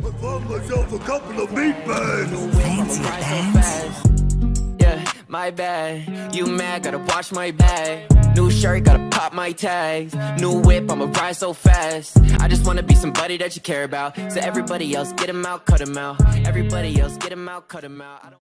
I found myself a couple of meat bags. Pants. Yeah, my bad. You mad? Gotta watch my bag. New shirt, gotta pop my tags. New whip, I'ma ride so fast. I just wanna be somebody that you care about. So everybody else, get him out, cut him out. Everybody else, get him out, cut him out.